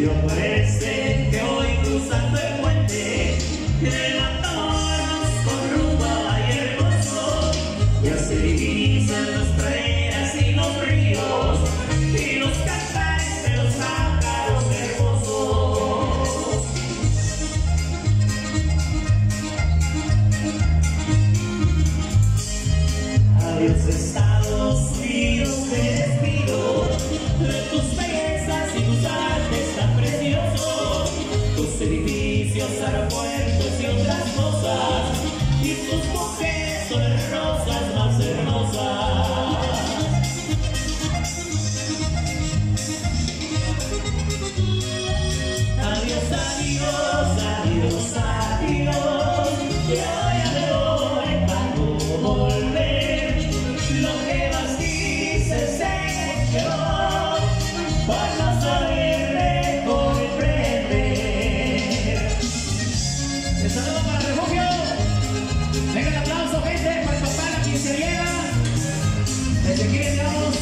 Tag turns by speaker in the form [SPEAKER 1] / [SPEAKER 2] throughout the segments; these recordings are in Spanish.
[SPEAKER 1] Pero parece que hoy cruzando el puente levantamos con rumba y hermoso Ya se divisan las praderas y los ríos Y los cantares de los pájaros hermosos. Adiós está Dios Precios aeropuertos y otras cosas Y sus mujeres son hermosas, más hermosas Adiós, amigos, adiós, adiós, adiós yeah. Lo que más dices es que El saludo para Refugio. Venga el aplauso, gente, para el papá la quinceañera. Desde aquí le damos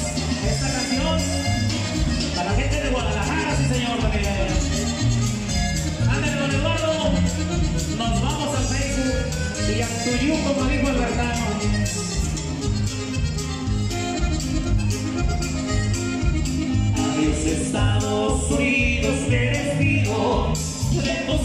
[SPEAKER 1] esta canción a la gente de Guadalajara, sí señor, para Ándale, don Eduardo.
[SPEAKER 2] Nos
[SPEAKER 1] vamos al Facebook y a Tuyú, como dijo el verdano. Estados Unidos, que les digo, lejos